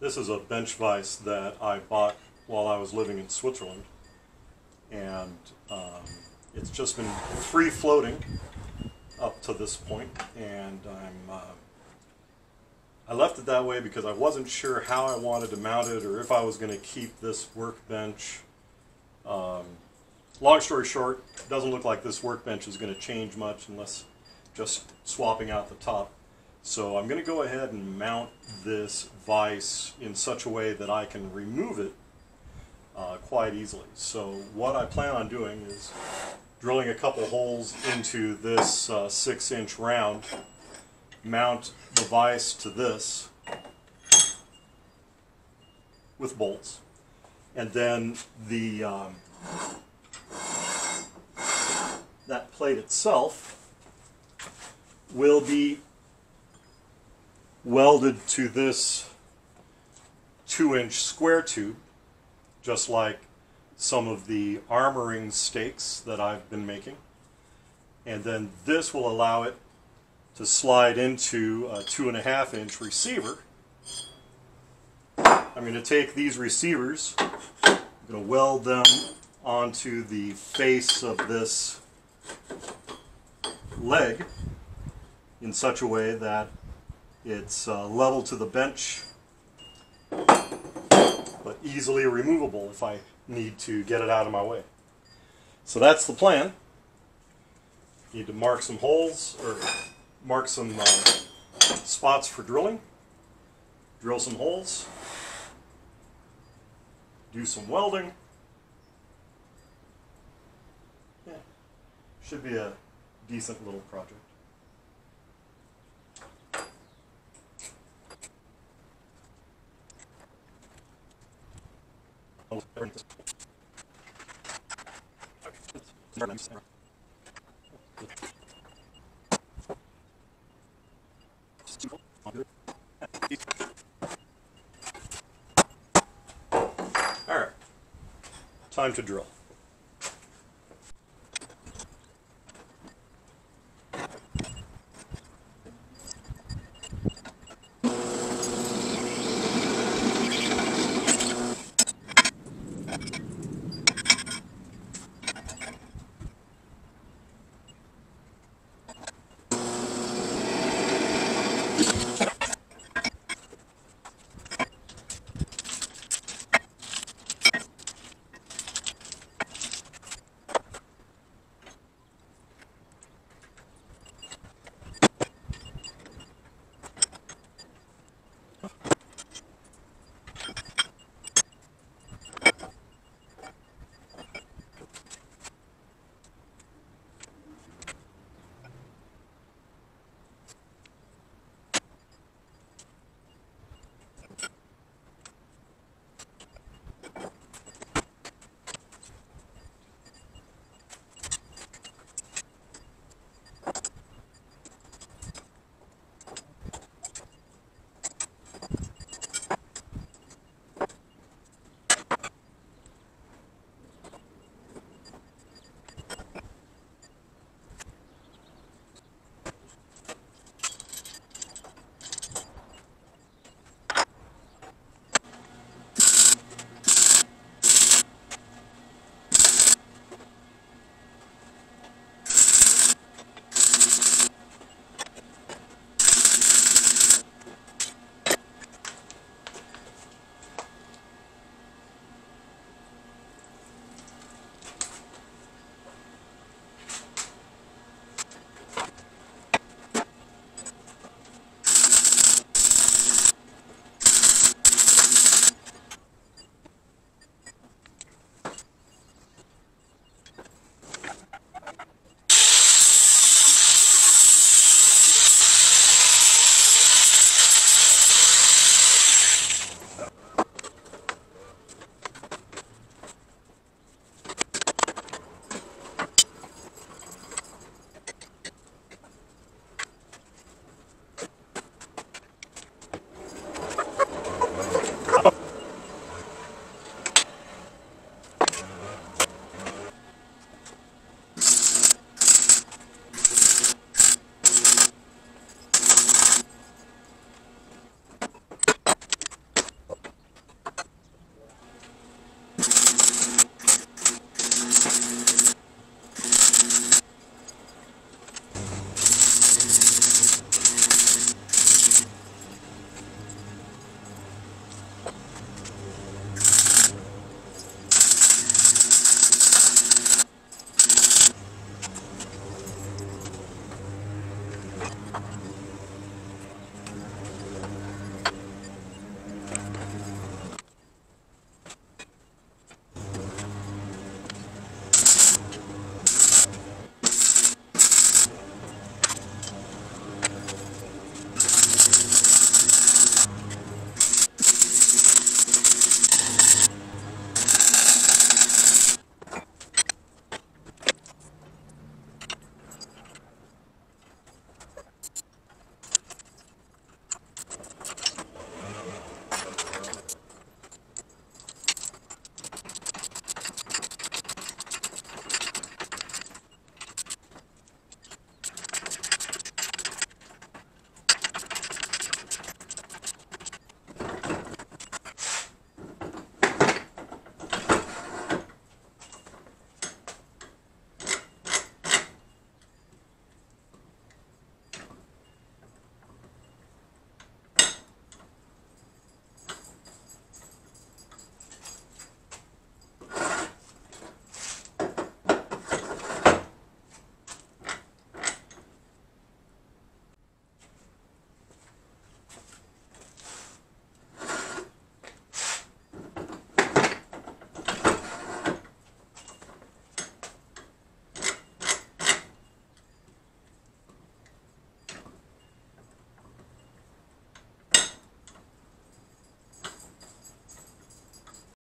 This is a bench vise that I bought while I was living in Switzerland. And um, it's just been free floating up to this point. and I'm. Uh, I left it that way because I wasn't sure how I wanted to mount it or if I was going to keep this workbench. Um, long story short, it doesn't look like this workbench is going to change much unless just swapping out the top. So I'm going to go ahead and mount this vise in such a way that I can remove it uh, quite easily. So what I plan on doing is drilling a couple holes into this uh, six inch round, mount the vise to this with bolts, and then the um, that plate itself will be welded to this two inch square tube just like some of the armoring stakes that I've been making. And then this will allow it to slide into a two and a half inch receiver. I'm going to take these receivers, I'm going to weld them onto the face of this leg in such a way that it's uh, level to the bench but easily removable if I need to get it out of my way. So that's the plan. Need to mark some holes or mark some uh, spots for drilling, drill some holes, do some welding. Yeah, should be a decent little project. All right, time to drill.